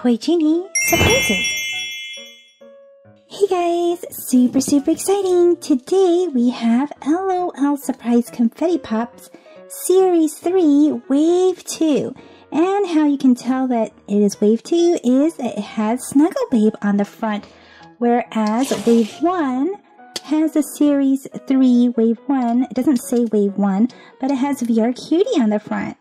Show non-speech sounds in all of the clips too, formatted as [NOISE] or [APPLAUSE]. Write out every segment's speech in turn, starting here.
Toy Genie Surprises. Hey guys, super super exciting! Today we have LOL Surprise Confetti Pops Series 3 Wave 2. And how you can tell that it is Wave 2 is it has Snuggle Babe on the front, whereas Wave 1 has a Series 3 Wave 1. It doesn't say Wave 1, but it has VR Cutie on the front.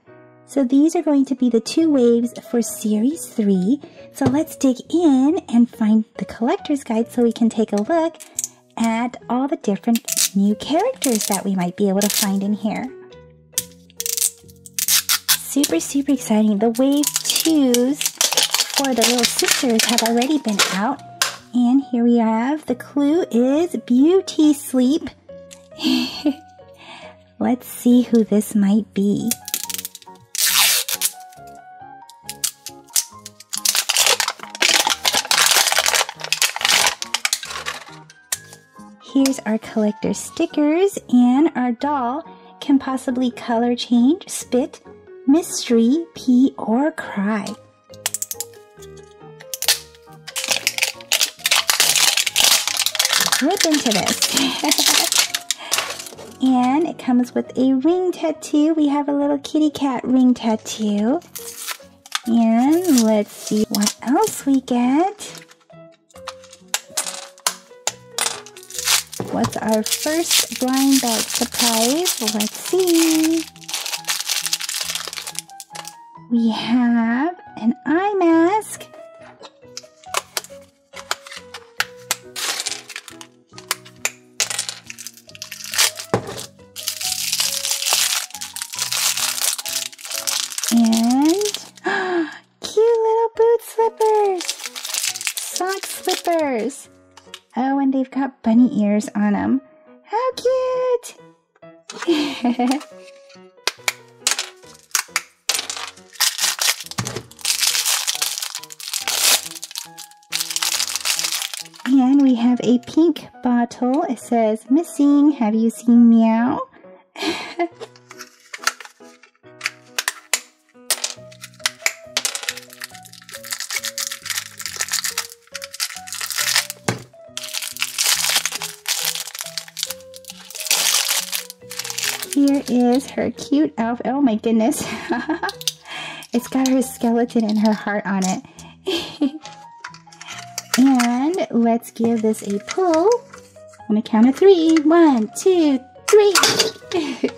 So these are going to be the two waves for Series 3. So let's dig in and find the collector's guide so we can take a look at all the different new characters that we might be able to find in here. Super, super exciting. The wave 2s for the little sisters have already been out. And here we have, the clue is Beauty Sleep. [LAUGHS] Let's see who this might be. Here's our collector stickers and our doll can possibly color change, spit, mystery, pee, or cry. Rip into this. [LAUGHS] and it comes with a ring tattoo. We have a little kitty cat ring tattoo. And let's see what else we get. What's our first blind bag surprise? Let's see. We have an eye got bunny ears on them. How cute! [LAUGHS] and we have a pink bottle. It says, missing, have you seen meow? Is her cute elf. Oh my goodness. [LAUGHS] it's got her skeleton and her heart on it. [LAUGHS] and let's give this a pull. On a count of three. One, two, three. [LAUGHS]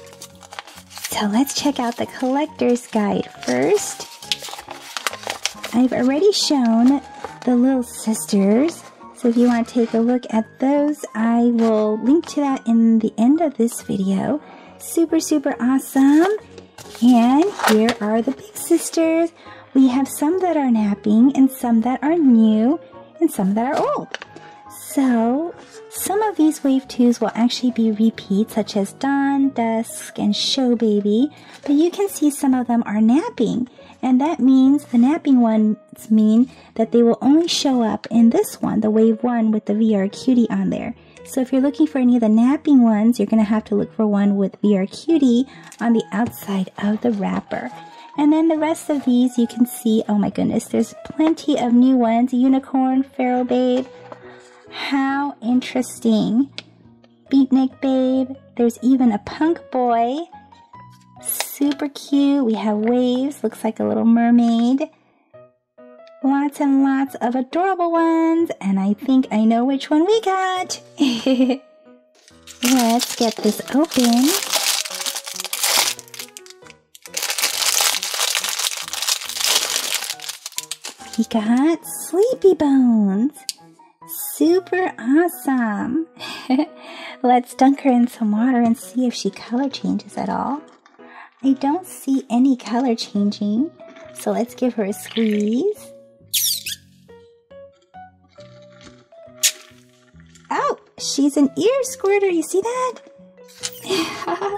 so let's check out the collector's guide first. I've already shown the little sisters. So if you want to take a look at those, I will link to that in the end of this video super, super awesome. And here are the big sisters. We have some that are napping and some that are new and some that are old. So some of these wave twos will actually be repeats such as Dawn, Dusk, and Show Baby, but you can see some of them are napping. And that means the napping ones mean that they will only show up in this one, the wave one with the VR cutie on there. So if you're looking for any of the napping ones, you're going to have to look for one with VR Cutie on the outside of the wrapper. And then the rest of these you can see, oh my goodness, there's plenty of new ones. Unicorn, Pharaoh Babe. How interesting. Beatnik Babe. There's even a punk boy. Super cute. We have waves. Looks like a little mermaid. Lots and lots of adorable ones, and I think I know which one we got. [LAUGHS] Let's get this open. We got Sleepy Bones. Super awesome. [LAUGHS] Let's dunk her in some water and see if she color changes at all. I don't see any color changing, so let's give her a squeeze. She's an ear squirter. You see that?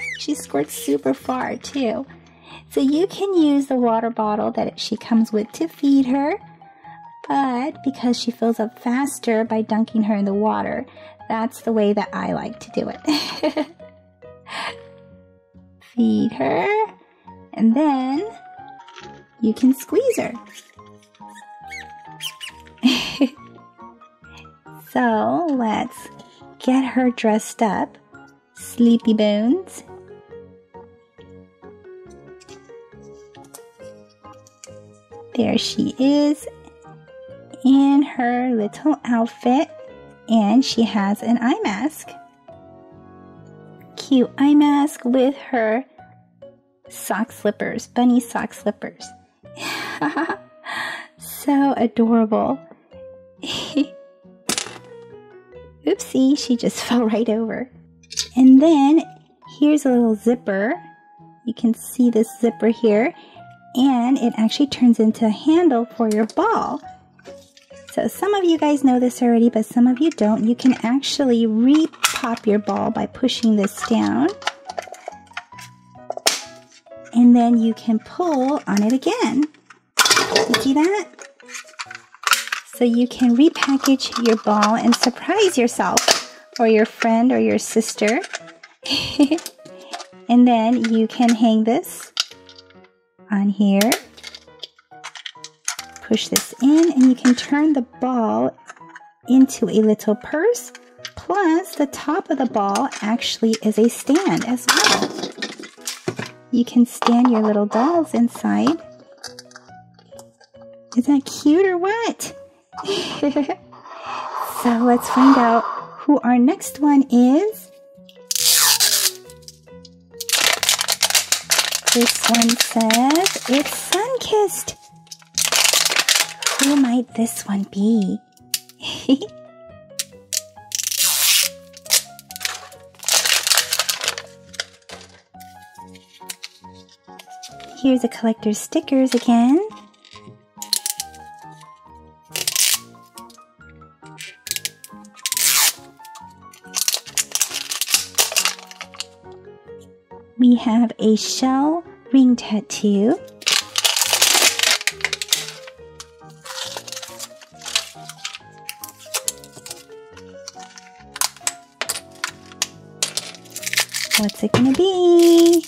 [LAUGHS] she squirts super far too. So you can use the water bottle that she comes with to feed her. But because she fills up faster by dunking her in the water, that's the way that I like to do it. [LAUGHS] feed her. And then you can squeeze her. [LAUGHS] so let's get her dressed up. Sleepy Bones. There she is in her little outfit, and she has an eye mask. Cute eye mask with her sock slippers, bunny sock slippers. [LAUGHS] so adorable. [LAUGHS] Oopsie, she just [LAUGHS] fell right over. And then here's a little zipper. You can see this zipper here, and it actually turns into a handle for your ball. So some of you guys know this already, but some of you don't. You can actually re-pop your ball by pushing this down. And then you can pull on it again. You see that? So you can repackage your ball and surprise yourself or your friend or your sister. [LAUGHS] and then you can hang this on here. Push this in and you can turn the ball into a little purse. Plus, the top of the ball actually is a stand as well. You can stand your little dolls inside. Is that cute or what? So let's find out who our next one is. This one says it's Sunkissed. Who might this one be? [LAUGHS] Here's a collector's stickers again. Have a shell ring tattoo. What's it gonna be?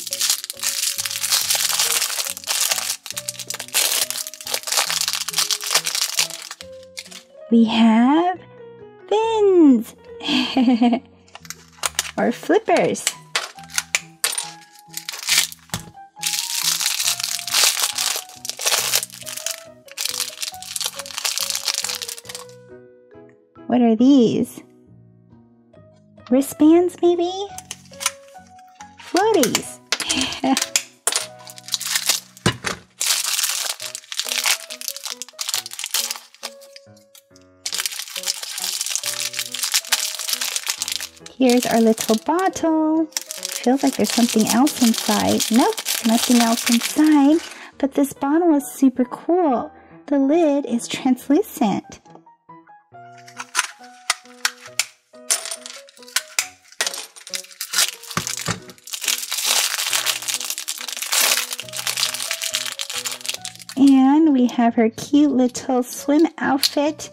We have fins [LAUGHS] or flippers. What are these? Wristbands, maybe? Floaties. [LAUGHS] Here's our little bottle. Feels like there's something else inside. Nope, nothing else inside. But this bottle is super cool. The lid is translucent. And we have her cute little swim outfit.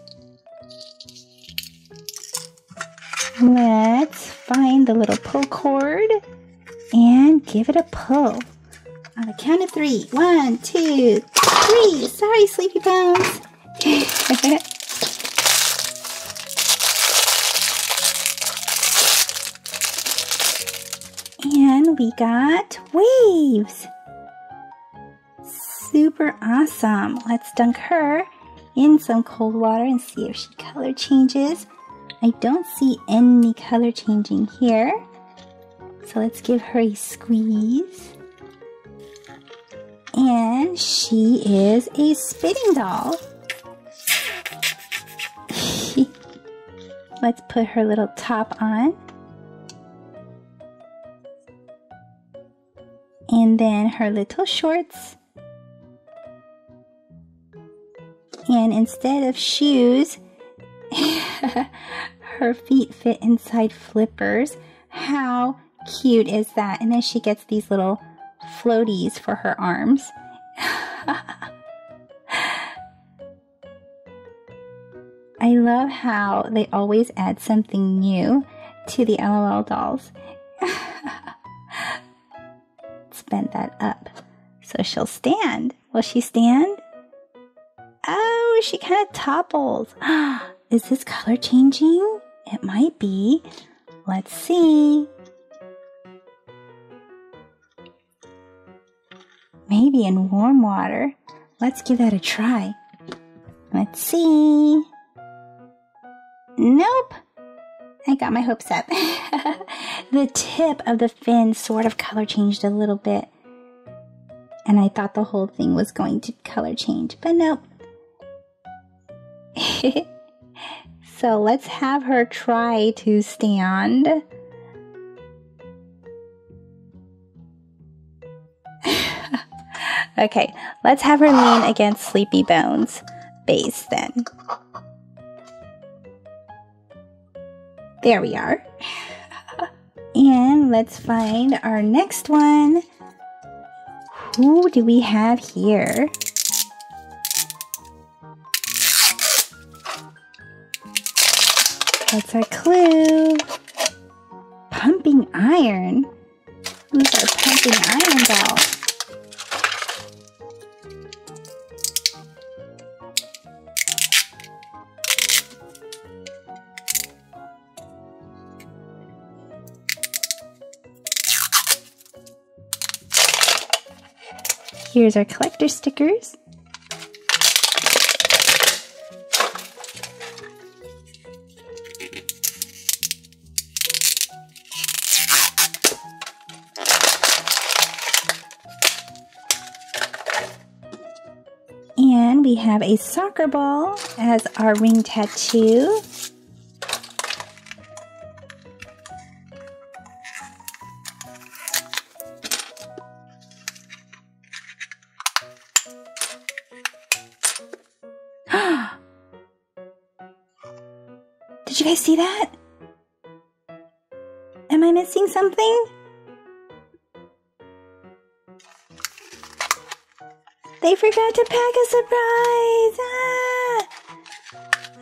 Let's find the little pull cord and give it a pull. On the count of three. One, two, three. Sorry, Sleepy Bones. [LAUGHS] and we got waves super awesome. Let's dunk her in some cold water and see if she color changes. I don't see any color changing here. So let's give her a squeeze. And she is a spitting doll. [LAUGHS] let's put her little top on. And then her little shorts. And instead of shoes, [LAUGHS] her feet fit inside flippers. How cute is that? And then she gets these little floaties for her arms. [LAUGHS] I love how they always add something new to the LOL dolls. [LAUGHS] Let's bend that up so she'll stand. Will she stand? She kind of topples. [GASPS] Is this color changing? It might be. Let's see. Maybe in warm water. Let's give that a try. Let's see. Nope. I got my hopes up. [LAUGHS] the tip of the fin sort of color changed a little bit. And I thought the whole thing was going to color change, but nope. [LAUGHS] so let's have her try to stand. [LAUGHS] okay, let's have her lean against Sleepy Bones base then. There we are. [LAUGHS] and let's find our next one. Who do we have here? What's our clue? Pumping iron? Who's our pumping iron doll? Here's our collector stickers. Have a soccer ball as our ring tattoo. [GASPS] Did you guys see that? Am I missing something? They forgot to pack a surprise! Ah!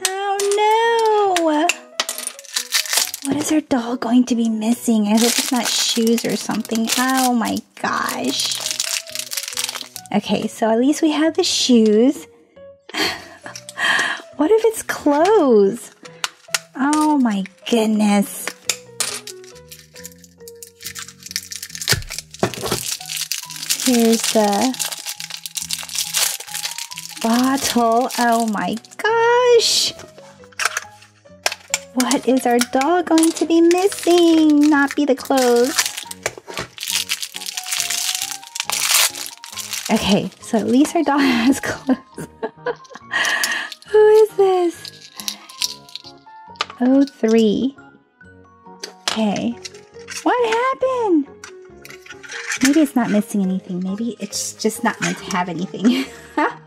Oh no! What is our doll going to be missing? I hope it's not shoes or something. Oh my gosh. Okay, so at least we have the shoes. [LAUGHS] what if it's clothes? Oh my goodness. Here's the bottle. Oh my gosh. What is our doll going to be missing? Not be the clothes. Okay, so at least our doll [LAUGHS] has clothes. [LAUGHS] Who is this? Oh, three. Okay. What happened? Maybe it's not missing anything. Maybe it's just not meant to have anything. [LAUGHS]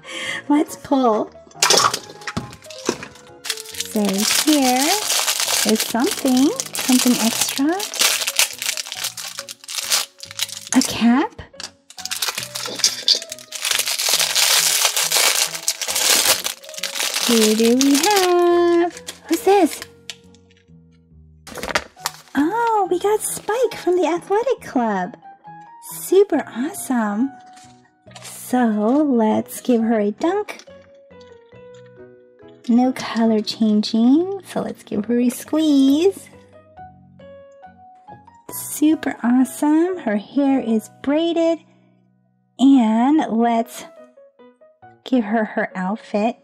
Let's pull. So here is something, something extra. A cap. Who do we have? Who's this? Oh, we got Spike from the athletic club. Super awesome. So let's give her a dunk. No color changing, so let's give her a squeeze. Super awesome. Her hair is braided. And let's give her her outfit.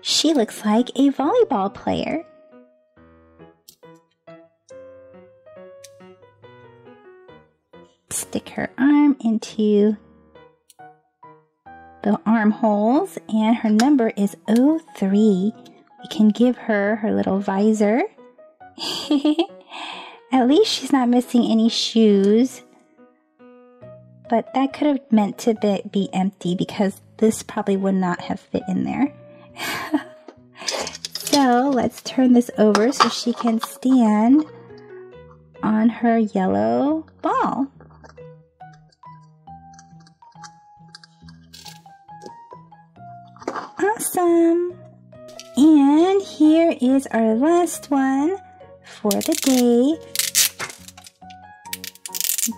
She looks like a volleyball player. Stick her arm into the armholes and her number is 03. We can give her her little visor. [LAUGHS] At least she's not missing any shoes. But that could have meant to be, be empty because this probably would not have fit in there. [LAUGHS] so let's turn this over so she can stand on her yellow ball. Awesome! And here is our last one for the day.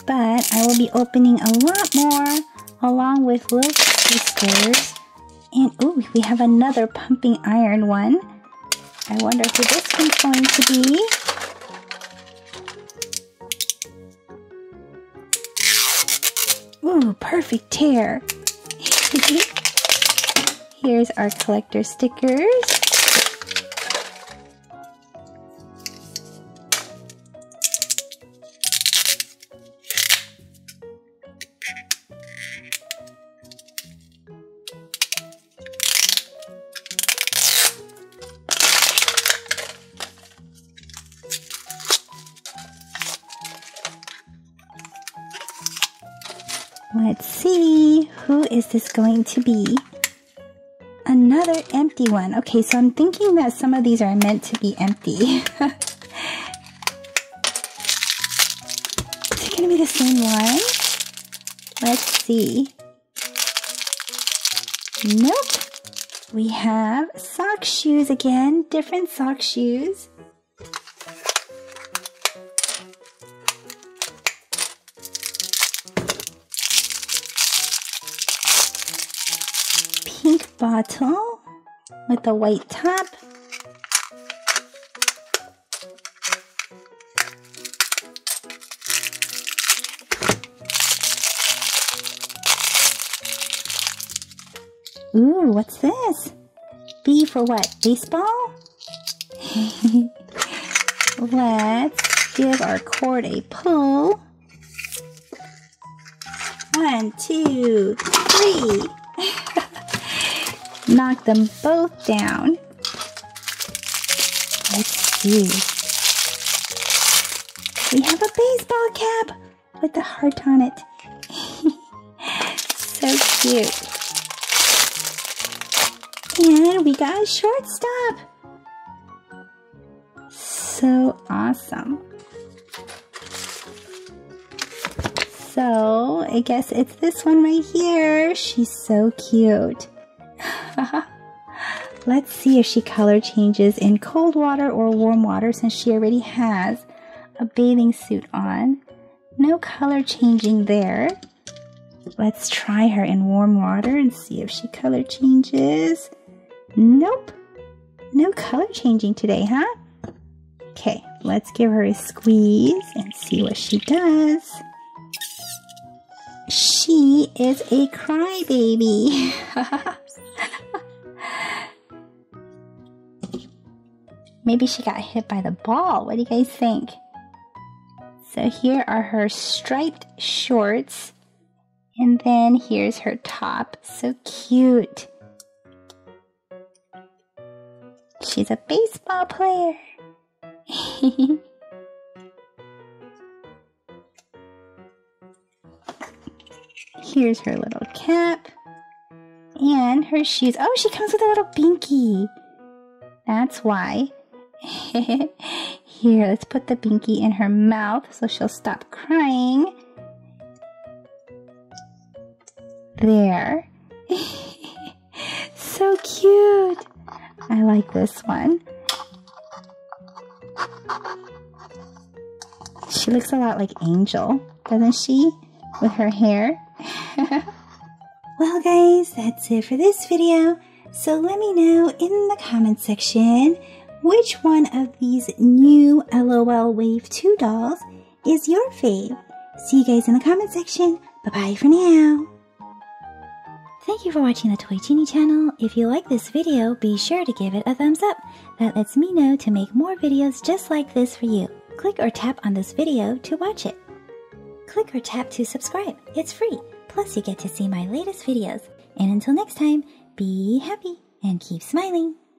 But I will be opening a lot more along with little sisters And oh, we have another pumping iron one. I wonder who this one's going to be. Ooh, perfect tear. [LAUGHS] Here's our collector stickers. Let's see, who is this going to be? Another empty one. Okay, so I'm thinking that some of these are meant to be empty. [LAUGHS] is it to be the same one? Let's see. Nope. We have sock shoes again, different sock shoes. Bottle with a white top. Ooh, what's this? B for what? Baseball? [LAUGHS] Let's give our cord a pull. One, two, three. Knock them both down. Let's see. We have a baseball cap with the heart on it. [LAUGHS] so cute. And we got a shortstop. So awesome. So I guess it's this one right here. She's so cute. [LAUGHS] Let's see if she color changes in cold water or warm water since she already has a bathing suit on. No color changing there. Let's try her in warm water and see if she color changes. Nope. No color changing today, huh? Okay, let's give her a squeeze and see what she does. She is a crybaby. [LAUGHS] Maybe she got hit by the ball. What do you guys think? So here are her striped shorts. And then here's her top. So cute. She's a baseball player. [LAUGHS] here's her little cap. And her shoes. Oh, she comes with a little binky. That's why. [LAUGHS] Here, let's put the binky in her mouth so she'll stop crying. There. [LAUGHS] so cute. I like this one. She looks a lot like Angel, doesn't she? With her hair. [LAUGHS] well guys, that's it for this video. So let me know in the comment section which one of these new LOL Wave 2 dolls is your fave? See you guys in the comment section. Bye-bye for now. Thank you for watching the Toy Genie channel. If you like this video, be sure to give it a thumbs up. That lets me know to make more videos just like this for you. Click or tap on this video to watch it. Click or tap to subscribe. It's free. Plus you get to see my latest videos. And until next time, be happy and keep smiling.